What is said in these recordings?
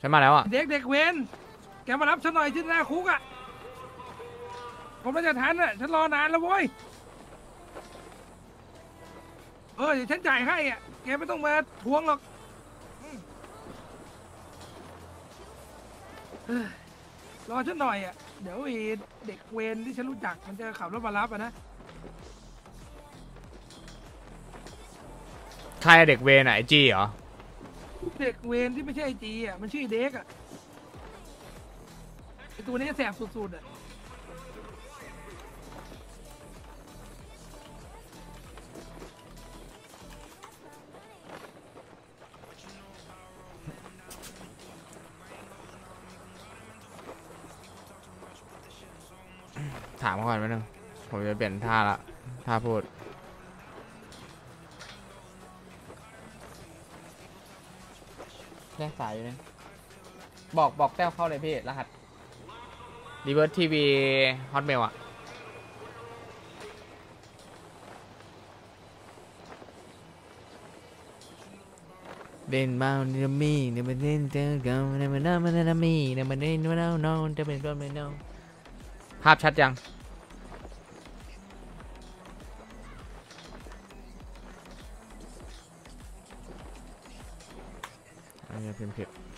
ฉันมาแล้วอะเด็กเด็กเวนแกมารับฉันหน่อยที่หน้าคุกอะ ผมน่าจะทันอะ ฉันรอนานแล้วเว้ย เออเดี๋ยวฉันจ่ายให้อะ แกไม่ต้องมาทวงหรอกอืมเอ้ยรอฉันหน่อยอะ เดี๋ยวไอ้เด็กเวนที่ฉันรู้จักมันจะขับรถมารับอะนะใครอะเด็กเวรอะไอจีเหรอ เด็กเวนที่ไม่ใช่ไอจีอะ มันชื่อไอ้เด็กอะไอตัวนี้แสบสุดๆอะ ถามก่อนแป๊บนึงผมจะเปลี่ยนท่าละท่าพูด แยกสายอยู่เนี่ยบอกบอกแต้วเข้าเลยพี่ รหัสรีเวิร์สทีวีฮอตเมลอะเด่นมาเนมีเนมันเด่นเจอกันเนมันน่ามันน่ามีเนมันเด่นว่าเราโน้จะเป็นก็ไม่โน้ภาพชัดยัง อันนี้พิมพ์ผิด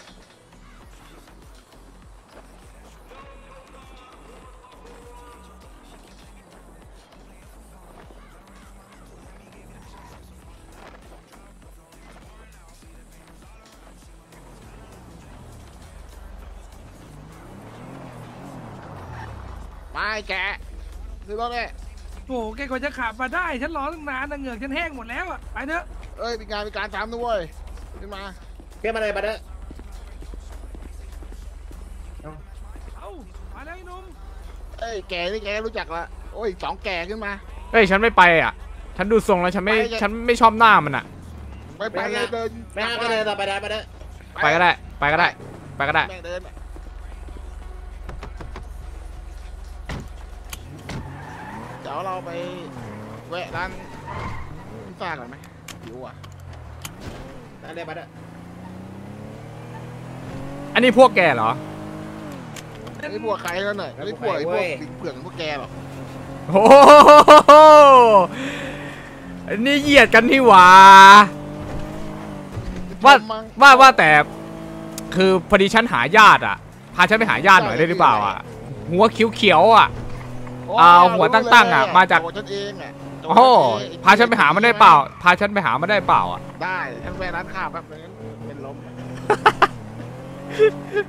มาไอ้แกซื้อรถเลยโอ้โหแกกว่าจะขับมาได้ ฉันรอตั้งนานนะเหงือกฉันแห้งหมดแล้วอะไปเถอะ เอ้ยมีการมีการทำด้วยขึ้นมา เรียกมาเลยบัตเตอเอ้ามาแล้วไอ้หนุ่มเอ้ยแกนี่แกรู้จักละโอ้ยสองแกขึ้นมา เฮ้ยฉันไม่ไปอะ ฉันดูทรงแล้วฉันไม่ไปไงฉันไม่ชอบหน้ามันอะ ไปไปเลยเดินไม่ห้ามก็เดินต่อไปได้บัตเตอไปก็ได้ ไปก็ได้ ไปก็ได้ แม่งเดินเดี๋ยวเราไปแวะร้านพิซซ่าก่อนไหมหิวอะ ได้เลยบัตเตอ อันนี้พวกแกเหรอ ไอ้พวกใครนั่นหน่อยไอ้พวกไอ้พวกลิงเผือกพวกแกหรอกโอ้โหอันนี่เหยียดกันที่หว่าว่ามั้งว่าว่าแต่ คือพอดีฉันหาญาติอะ พาฉันไปหาญาติหน่อยได้หรือเปล่าอะ หัวเขียวๆอะเอาหัวตั้งๆอะมาจากโฉันเองอะโอ้โหพาฉันไปหามันได้เปล่า พาฉันไปหามันได้เปล่าอะ ได้ฉันไปร้านข้าวแป๊บนึงเป็นลม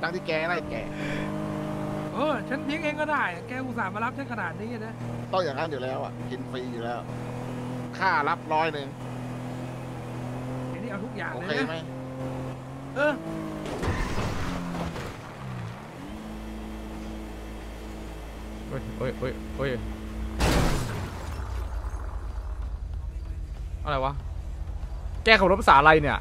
ตั้งที่แกไล่แกเออฉันเลี้ยงเองก็ได้ แกอุตส่าห์มารับฉันขนาดนี้นะต้องอย่างนั้นอยู่แล้วอะกินฟรีอยู่แล้ว ค่ารับร้อยหนึ่งเดี๋ยวนี้เอาทุกอย่างโอเลยเคนะไหมเออโอ้ยโอ้ยโอ้ยโอ้ยอะไรวะ แกขับรถภาษาอะไรเนี่ย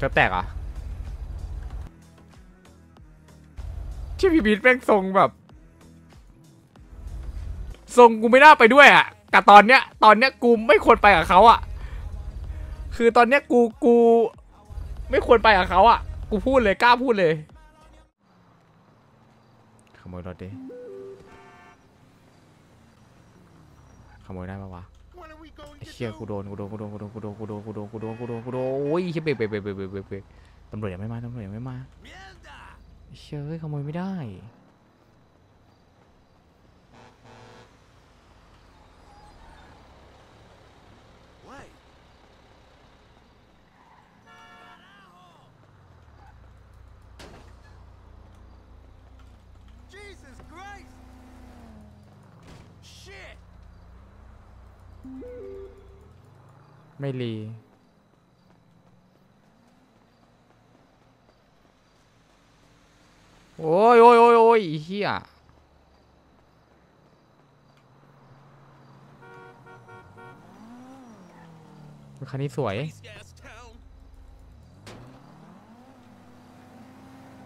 จะแตกเหรอะที่พี่บีทแม่งทรงแบบทรงกูไม่น่าไปด้วยอะกับตอนเนี้ย ตอนเนี้ยกูไม่ควรไปกับเขาอะ คือตอนเนี้ยกูกู ไม่ควรไปกับเขาอะ กูพูดเลยกล้าพูดเลย ขโมยรถดิ ขโมยได้ปะวะไอ้ เชี่ยกูโดนกูโดนกูโดนกูโดนกูโดนกูโดนกูโดนกูโดนกูโดนกูโดนโอ้ยเชี่ยเบรกเบรกเบรกเบรกเบรกเบรกเบรกตำรวจยังไม่มาตำรวจยังไม่มาไอ้เชี่ยเฮ้ยขโมยไม่ได้ ไม่รีโอ้ยโอ้ยโอ้ยโอ้ยเฮียคันนี้สวย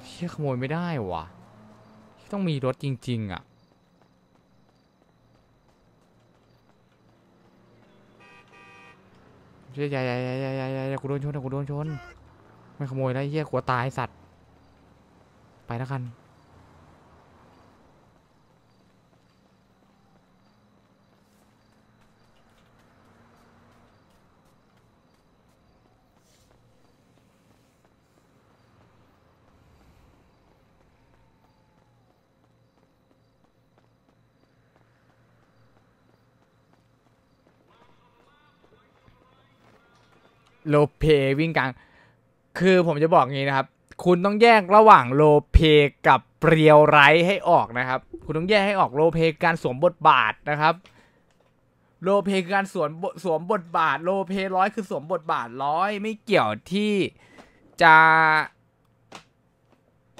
เชี่ยขโมยไม่ได้ว่ะต้องมีรถจริง ๆ อะ อย่าอย่าอย่าอย่าอย่าอย่าอย่ากูโดนชนกูโดนชนไม่ขโมยแล้วเหี้ยกลัวตายสัตว์ ไปแล้วกัน โลเปวิ่งกลาง คือผมจะบอกงี้นะครับ คุณต้องแยกระหว่างโลเปกับเรียวไรให้ออกนะครับ คุณต้องแยกให้ออกโลเปการสวมบทบาทนะครับ โลเปคือการสวมสวมบทบาท โลเปร้อยคือสวมบทบาทร้อยไม่เกี่ยวที่จะ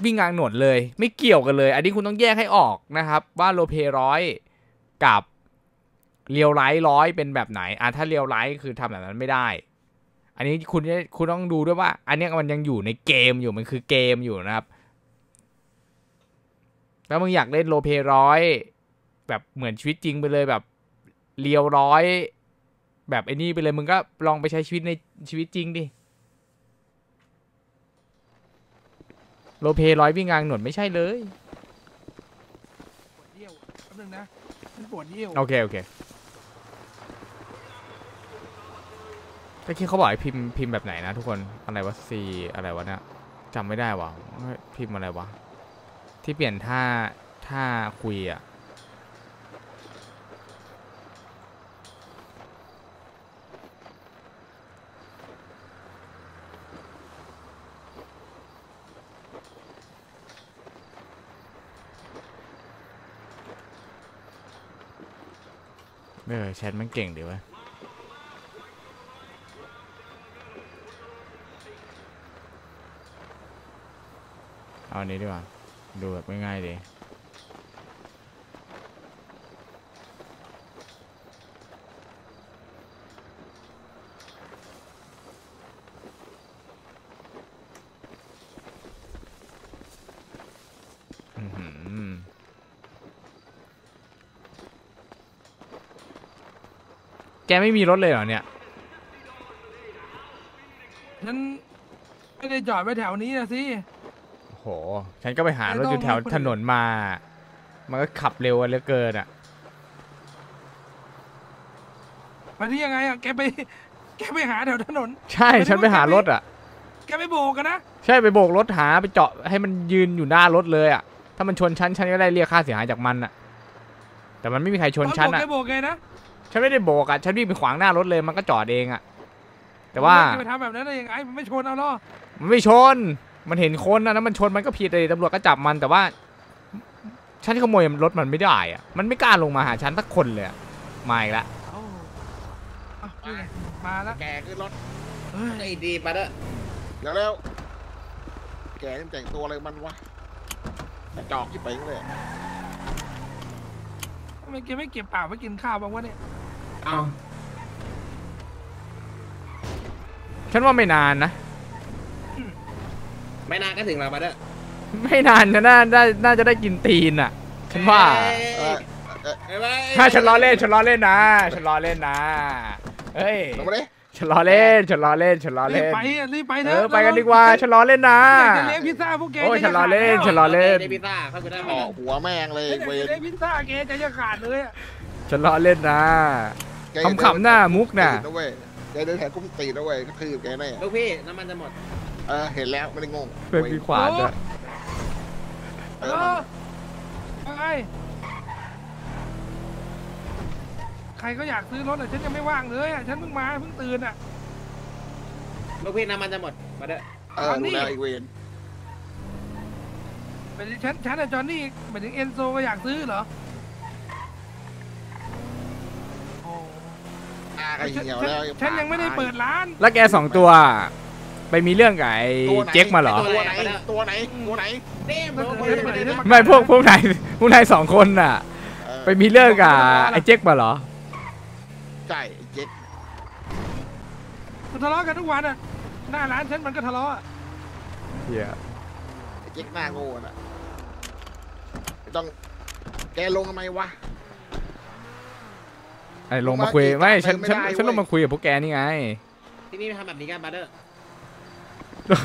วิ่งกลางถนนเลย ไม่เกี่ยวกันเลย อันนี้คุณต้องแยกให้ออกนะครับ ว่าโลเปร้อยกับเรียวไรท์ร้อยเป็นแบบไหนอะถ้าเรียวไรท์คือทำแบบนั้นไม่ได้ อันนี้คุณจะคุณต้องดูด้วยว่า อันเนี้ยมันยังอยู่ในเกมอยู่มันคือเกมอยู่นะครับแล้วมึงอยากเล่นโลเปร้อยแบบเหมือนชีวิตจริงไปเลยแบบเลียวร้อย แบบไอ้นี่ไปเลยมึงก็ลองไปใช้ชีวิตในชีวิตจริงดิโลเปร้อยวิ่งกลางหนวดไม่ใช่เลยปวดเยี่ยวแป๊บนึงนะฉันปวดเยี่ยวโอเคโอเค ตะกี้เขาบอกให้พิมพ์พิมพ์แบบไหนนะทุกคนอะไรวะ C อะไรวะเนี่ยจำไม่ได้วะพิมพ์อะไรวะที่เปลี่ยนท่าท่าคุยอะเออแชทมันเก่งดีวะ เอาอันนี้ดีกว่า ดูแบบง่ายๆดีแกไม่มีรถเลยเหรอเนี่ย ฉันไม่ได้จอดไว้แถวนี้นะสิ ฉันก็ไปหารถอยู่แถวถนนมา มันก็ขับเร็วเหลือเกินอะมาที่ยังไงอะแกไป แกไปหาแถวถนน ใช่ฉันไปหารถอะ แกไปโบกกันนะ ใช่ไปโบกรถหาไปเจาะให้มันยืนอยู่หน้ารถเลยอะ ถ้ามันชนฉันฉันก็ได้เรียกค่าเสียหายจากมันอะ แต่มันไม่มีใครชนฉันตออะแกโบกไงนะ ฉันไม่ได้โบกอะ ฉันวิ่งไปขวางหน้ารถเลยมันก็จอดเองอะ แต่ว่าแกไปทำแบบนั้นได้ยังไงมันไม่ชนเอาหรอมันไม่ชน มันเห็นคนนะแล้วมันชนมันก็ผิดเลยตำรวจก็จับมันแต่ว่า ฉันขโมยรถมันไม่ได้อะมันไม่กล้าลงมาหาฉันสักคนเลยอะมาอีกแล้วเอาเอานี่ไงมาแล้วแกขึ้นรถเฮ้ยไอ้ดีบัตเตอร์เดี๋ยวแล้วแกนี่แต่งตัวอะไรมันวะจอกที่ไปเลยทำไมแกไม่เก็บปากไว้กินข้าวบ้างวะเนี่ยเอาฉันว่าไม่นานนะ ไม่นานก็ถึงแล้วบัตเตอร์ไม่นานจะน่าน่าน่าจะได้กินตีนอะ ฉันว่าเออเอ้ยเอ้ยถ้าฉันล้อเล่นฉันล้อเล่นนะฉันล้อเล่นนะ เฮ้ยลงมาดิฉันล้อเล่นฉันล้อเล่นฉันล้อรีบเล่น ไปอะรีบไปเถเออะอไปกันดีกว่าฉันล้อเล่นนะ อยากจะเลี้ยงพิซซ่าพวกแกโอ้ยจะฉันล้อเล่นขาดฉันล้อเล่นได้พิซซ่าเข้าไปได้ไหมออกหัวแม่งเลยแล้วเวอยากรจะเลี้ยงพิซซ่าแกใจจะขาดเลยอะฉันล้อเล่นนะแกอย่าเดิขำๆหน้ามุกน่ะตีนะเว้ยแกเดินแถวกุ้มตีนนะเว้ยก็คือแกแน่ลูกพี่น้ำมันจะหมด เออ เห็นแล้วไม่ได้งงเป็นมีขวานด้วยเอเอออไงใครก็อยากซื้อรถอะฉันยังไม่ว่างเลยอะฉันเพิ่งมาเพิ่งตื่นอะลูกพี่น้ำมันจะหมดบัตเตอร์เออดูแลไอ้เวรเป็นฉันฉันอะจอห์นนี่หมายถึงเอนโซก็อยากซื้อเหรอโอ้ตาก็ฉันเหี่ยวฉันแล้วฉันยังไม่ได้เปิดร้าน แล้วแกสองตัว ไปมีเรื่องกับไอ้ตัวไหนเจ๊กมาเหรอ ตัวไหน ตัวไหน ตัวไหนเด้มถ้าลูกเกิดพี่ได้เปิดได้ไม่พวกพวกนายพวกนายสองคนน่ะเออไปมีเรื่องกับไอ้เจ๊กมาเหรอ ใช่เจ๊กทะเลาะกันทุกวันอะ หน้าร้านฉันมันก็ทะเลาะอะเฮียไอ้เจ๊กหน้าโง่น่ะไม่ต้อง แกลงทำไมวะ ไอ้ลงมาคุยไม่ฉันฉันไม่ได้ฉันลงเว้ยมาคุยกับพวกแกนี่ไง ที่นี่ไม่ทำแบบนี้กันบัตเตอร์ เฮ้ย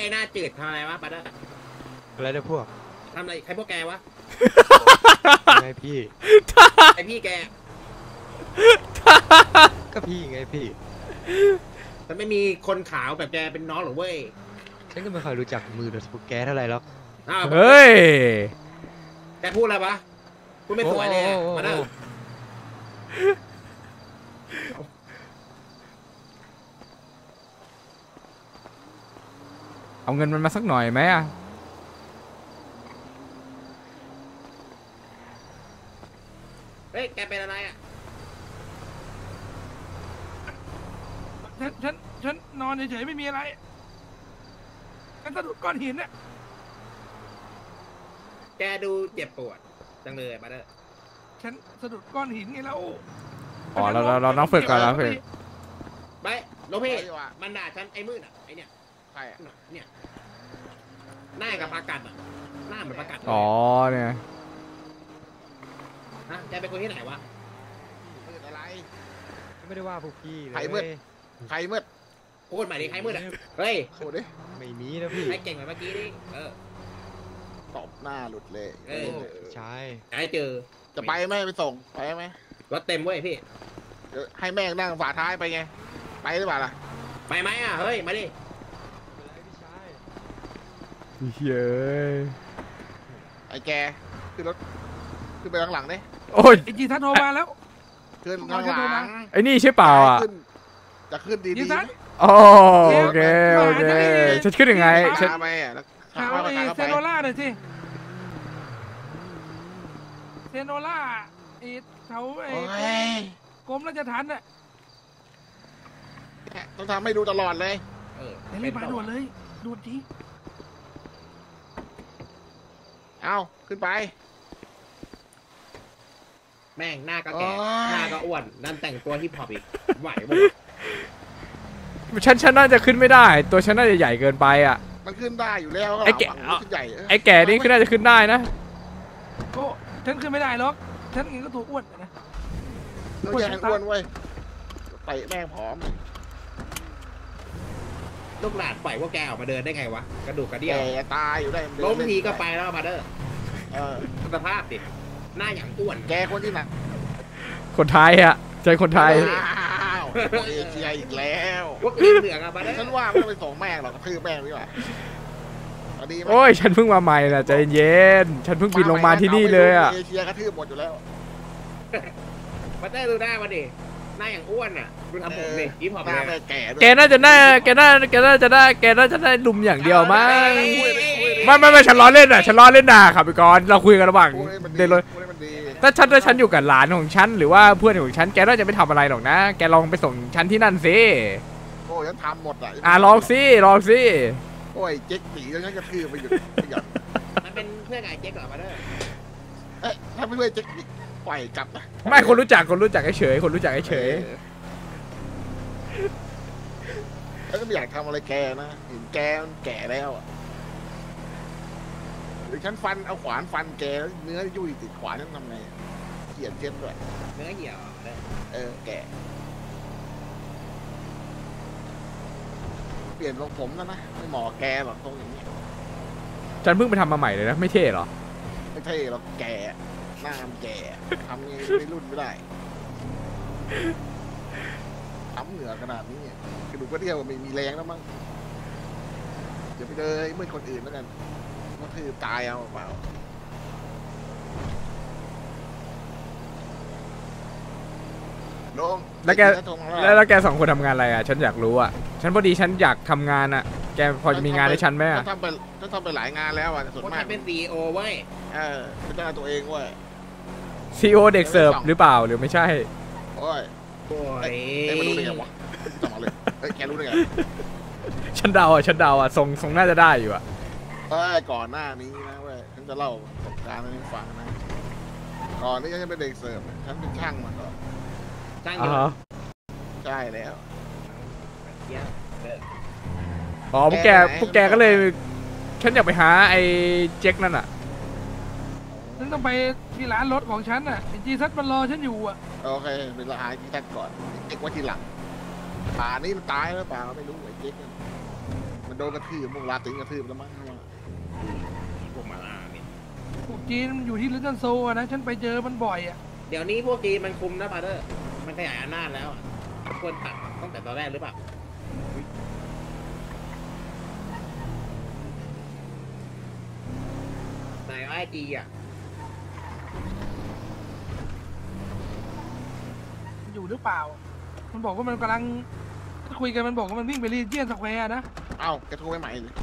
ไอ้หน้าจืดทำอะไรวะบัตเตอร์อะไรนะพวกทำอะไรใครพวกแกวะไงพี่ ไอพี่แกก็พี่ไงพี่มันไม่มีคนขาวแบบแกเป็นน้องหรอกเว้ย ฉันก็ไม่ค่อยรู้จักมือหรือพวกแกเท่าไหร่หรอก อ้าว เฮ้ยแกพูดอะไรวะพูดไม่สวยเลยอะบัตเตอร์เอาเงินมันมาสักหน่อยไหมอะเฮ้ยแกเป็นอะไรอะฉันฉันฉันนอนเฉยๆไม่มีอะไรฉันสะดุดก้อนหินเนี่ย แกดูเจ็บปวดจังเลยบัตเตอร์ฉันสะดุดก้อนหินไงแล้วอ๋อเราเราเราต้องฝึกก่อนเราฝึกไปหลวงพี่ไปดีกว่ามันด่าฉันไอ้มืดอะไอ้เนี่ยใครอะเนี่ยหน้ากับประกัดอะหน้าเหมือนประกัดเลยอ๋อเนี่ยฮะแกเป็นคนที่ไหนวะมืดอะไรก็ไม่ได้ว่าพวกพี่เลยใครมืดใครมืดพูดใหม่ดิใครมืดอะเฮ้ยโอ้ดิไม่มีนะพี่ใครเก่งกว่าเมื่อกี้ดิเออ ตบหน้าหลุดเลย เออใช่ไอ้เจอจะไปไหมไปส่งไปไหมรถเต็มเว้ยพี่ เดี๋ยวให้แม่งนั่งฝาท้ายไปไง ไปหรือเปล่าล่ะไปไหมอะ เฮ้ย มาดิ เฮ้ยไอ้แกขึ้นรถขึ้นไปข้างหลังดิโอ้ยไอจีทันโทรมาแล้ว ขึ้นข้างหลังไอ้นี่ใช่เปล่าอะขึ้นจะขึ้นดีจีๆทันโอโอเคโอเคฉันขึ้นยังไงฉันขาไปอะแล้ว ข่าวขาไอไปขาเซไปโนล่าหน่อยสิเซโนล่าไอแถวไอโอ้ยกรมราชทัณฑ์น่ะต้องทำให้ดูตลอดเลย เออเดี๋ยวรีบมาด่วนเลยด่วนทีเอาขึ้นไป แม่งหน้าก็โอ้แก่ยหน้าก็อ้วนนั่นแต่งตัวฮิปฮอปอีกไหวปะฉันฉันน่าจะขึ้นไม่ได้ ตัวฉันน่าจะใหญ่เกินไปอะ มันขึ้นได้อยู่แล้วไอ้แกข้างหลังมันขึ้นใหญ่เไอ้แก่นี่คือน่าจะขึ้นได้นะก็ฉันขึ้นไม่ได้หรอกฉันเองก็ตัวอ้วนนะต้องแย่งอ้วนเว้ยเตะแม่งผอมลูกหลานปล่อยพวกแกออกมาเดินได้ไงวะกระดูกกระเดี่ยวแก่ตายอยู่ได้นเดินล้มเนทีก็ไปแล้วมาเดอร์เออสภาพดิหน้าอย่างอ้วนแกคนที่ไหนคนไทยอะใจคนไทยอ้าว เอเชียอีกแล้วพวกเหลืองเหลืองอะมาเดอฉันร์ว่าไม่ต้องไปส่งแม่งหรอกกระทืบแม่งดีกว่าเอาดีไหมโอ้ยฉันเพิ่งมาใหม่นะใจเย็นฉันเพิ่งบินลงมาที่นี่เลยอะเอเชียกระทืบหมดอยู่แล้วมาเดอร์ดูหน้ามาดิหน้าอย่างอ้วนอะดูทำผมดิฮิปฮอปหน้าเลแม่ยแก่ด้วยแกน่าจะน่าแกน่าแกน่าจะได้แกน่าจะได้ลุมอย่างเดียวมั้งไม่ไม่ไม่ฉันล้อเล่นอะฉันล้อเล่นน่ะขับไปก่อนเราคุยกันระหว่างพูดให้มันดีเดินร ถพูดให้มันดีถ้าฉันถ้าฉันอยู่กับหลานของฉันหรือว่าเพื่อนของฉันแกน่าจะไม่ทำอะไรหรอกนะ แกลองไปส่งฉันที่นั่นสิโอ้ยฉันทำหมดอะอะลองสิลองสิโอ้ยเจ๊กตีแล้วฉันกระทืบไปหยุดไม่หยุดมันเป็นเพื่อนกับไอ้เจ๊กเหรอมาเดอร์เอ้ยถ้าไม่เพื่อนเจ๊กนี่ปล่อยกลับนะไม่คนรู้จักคนรู้จักเฉยๆคนรู้จักเฉยออแล้วก็ไม่อยากทำอะไรแกนะเห็นแกมันแก่แล้วอะหรือฉันฟันเอาขวานฟันแกแล้วเนื้อยุ่ยติดขวานฉันทำไง เขียนเช่นด้วยเนื้อเหี่ยวอะมาเดอร์เออแกเปลี่ยนทรงผมแล้วนะไม่เหมาะกับแกหรอกทรงอย่างนี้ๆฉันเพิ่งไปทำมาใหม่เลยนะไม่เท่เหรอไม่เท่หรอกแกหน้ามันแก่ทำยังไงไม่รุ่นไม่ได้ทำเหงื่อขนาดนี้เนี่ยกระดูกกระเดี่ยวไม่มีแรงแล้วมั้งเดี๋ยวไปเลยเมื่อคนอื่นแล้วกันมันคือตายเอาเปล่า ลงแล้วแกไอ้ที่โทรมาแล้วแล้วแกสองคนทำงานอะไรอะ ฉันอยากรู้อะ ฉันพอดีฉันอยากทำงานอะ แกพอจะมีงานให้ฉันไหมฉัอะนทำไปฉันทำไปหลายงานแล้วอะส่วนคนมากทำเป็นซีโอเว้ยเออเป็นเจ้าตัวเองเว้ย ซีโอเด็กเสิร์ฟหรือเปล่าหรือไม่ใช่ โอ้ยโอ้ยเอ้ยมันรู้ได้ไงวะจำเอาเลยเอ้ยแกรู้ได้ไงฉันเดาอะ ฉันเดาอะทรงทรงน่าจะได้อยู่อะ เอ้ยก่อนหน้านี้นะเว้ยฉันจะเล่าประสบการณ์ให้ฟังนะ ก่อนที่ฉันจะเป็นเด็กเสิร์ฟเนี่ยฉันเป็นช่างมาก่อน จ้างอ๋เยออะใช่แล้ว เยอะอ๋อพวกแกพวกแกก็เลยแค่ฉันอยากไปหาไอ้เจ็คนั่นอะ ฉันต้องไปที่ร้านรถของฉันน่ะไอ้จีซัดมันรอฉันอยู่อะโอเคเป็นละอายที่แท็กก่อนเจ๊กไว้ทีหลังป่านี้มันตายแล้วเปล่าไม่รู้ไอ้เจ๊กเนี่ยมันโดนกระทืบมุงลาติงกระทืบแล้วมั้งพวกมาลาเนี่ยพวกจีนมันอยู่ที่ Little Seoul อะนะ ฉันไปเจอมันบ่อยอะ เดี๋ยวนี้พวกจีนมันคุมนะบัตเตอร์ มันขยายอำนาจแล้วอะควรตัดตั้งแต่ตอนแรกหรือเปล่าไหนไอ้จีอะมันอยู่หรือเปล่า มันบอกว่ามันกำลังคุยกันมันบอกว่ามันวิ่งไป Legion Square นะ เอ้าแกโทรไปใหม่เลย